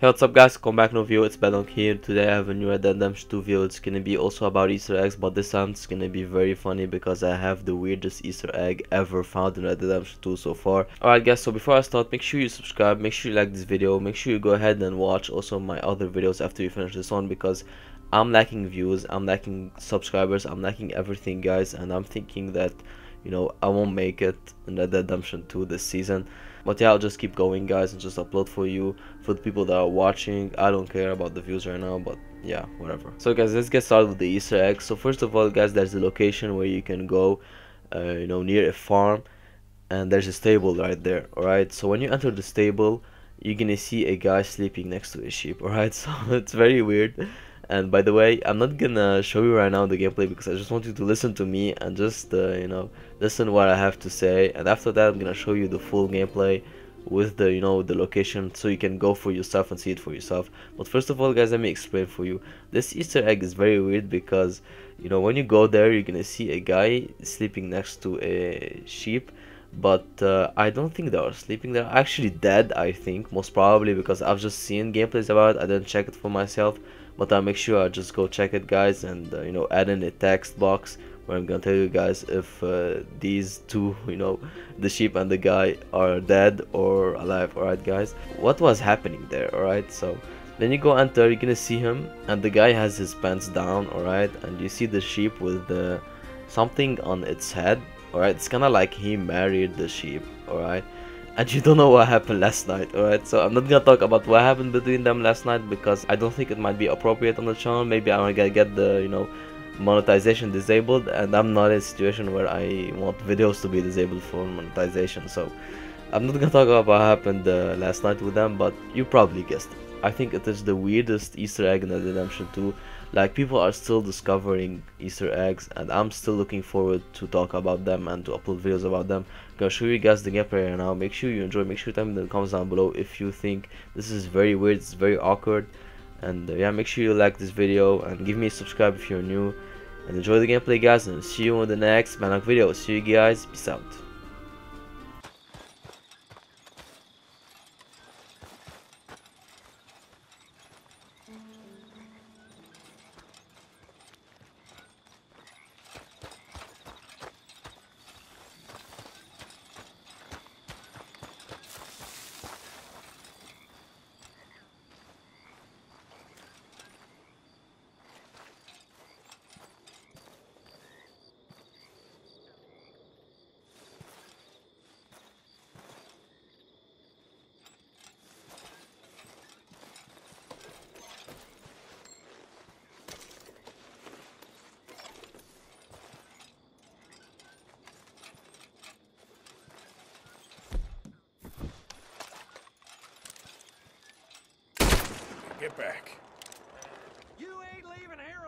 Hey what's up guys, come back no video, it's Bad Mike here. Today I have a new Redemption 2 video. It's gonna be also about Easter eggs, but this time it's gonna be very funny because I have the weirdest Easter egg ever found in Redemption 2 so far. Alright guys, so before I start, make sure you subscribe, make sure you like this video, make sure you go ahead and watch also my other videos after you finish this one because I'm lacking views, I'm lacking subscribers, I'm lacking everything guys. And I'm thinking that you know I won't make it in Red Dead Redemption 2 this season. But yeah i'll just keep going guys and just upload for you for the people that are watching. I don't care about the views right now but yeah whatever. So guys let's get started with the easter eggs. So first of all guys there's a location where you can go uh, you know near a farm and there's a stable right there alright so when you enter the stable you're gonna see a guy sleeping next to a sheep alright so it's very weird and by the way i'm not gonna show you right now the gameplay because i just want you to listen to me and just uh, you know listen what i have to say. And after that i'm gonna show you the full gameplay with the you know the location so you can go for yourself and see it for yourself. But first of all guys let me explain for you. This easter egg is very weird because you know when you go there you're gonna see a guy sleeping next to a sheep. But uh, I don't think they are sleeping. They're actually dead, I think, most probably because I've just seen gameplays about it. I didn't check it for myself, but I'll make sure I just go check it, guys, and uh, you know, add in a text box where I'm gonna tell you guys if uh, these two, you know, the sheep and the guy are dead or alive. Alright, guys, what was happening there? Alright, so then you go enter, you're gonna see him, and the guy has his pants down. Alright, and you see the sheep with the something on its head alright it's kind of like he married the sheep alright and you don't know what happened last night alright? So i'm not gonna talk about what happened between them last night because i don't think it might be appropriate on the channel. Maybe i'm gonna get the you know monetization disabled and i'm not in a situation where i want videos to be disabled for monetization so i'm not gonna talk about what happened uh, last night with them but you probably guessed it I think it is the weirdest Easter egg in the Redemption 2. Like people are still discovering Easter eggs and I'm still looking forward to talk about them and to upload videos about them. I'm gonna show you guys the gameplay right now. Make sure you enjoy, make sure you me in the comments down below if you think this is very weird, it's very awkward. And uh, yeah, make sure you like this video and give me a subscribe if you're new. And enjoy the gameplay guys and see you in the next Manok video. See you guys, peace out. Mm-hmm. Get back. You ain't leaving here